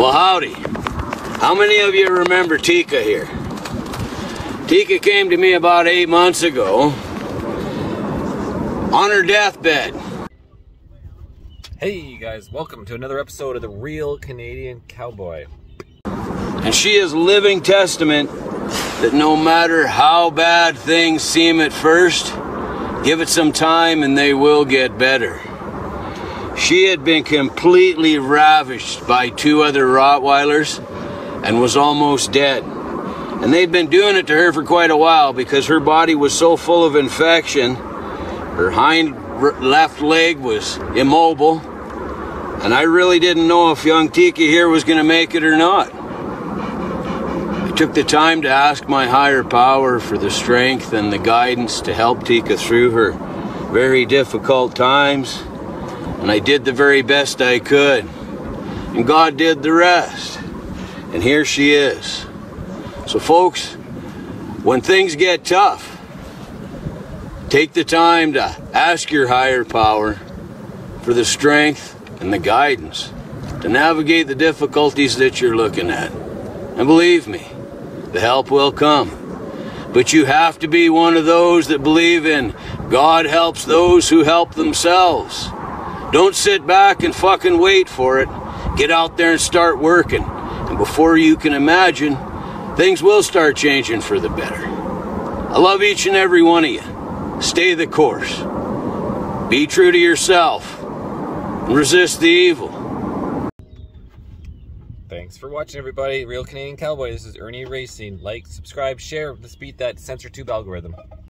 Well, howdy. How many of you remember Tika here? Tika came to me about eight months ago on her deathbed. Hey, you guys, welcome to another episode of The Real Canadian Cowboy. And she is living testament that no matter how bad things seem at first, give it some time and they will get better. She had been completely ravished by two other Rottweilers and was almost dead. And they'd been doing it to her for quite a while because her body was so full of infection. Her hind left leg was immobile. And I really didn't know if young Tika here was going to make it or not. I took the time to ask my higher power for the strength and the guidance to help Tika through her very difficult times and I did the very best I could. And God did the rest. And here she is. So, folks, when things get tough, take the time to ask your higher power for the strength and the guidance to navigate the difficulties that you're looking at. And believe me, the help will come. But you have to be one of those that believe in God helps those who help themselves. Don't sit back and fucking wait for it. Get out there and start working. And before you can imagine, things will start changing for the better. I love each and every one of you. Stay the course. Be true to yourself. Resist the evil. Thanks for watching, everybody. Real Canadian Cowboy. This is Irnie Racing. Like, subscribe, share. Let's beat that Censor Tube algorithm.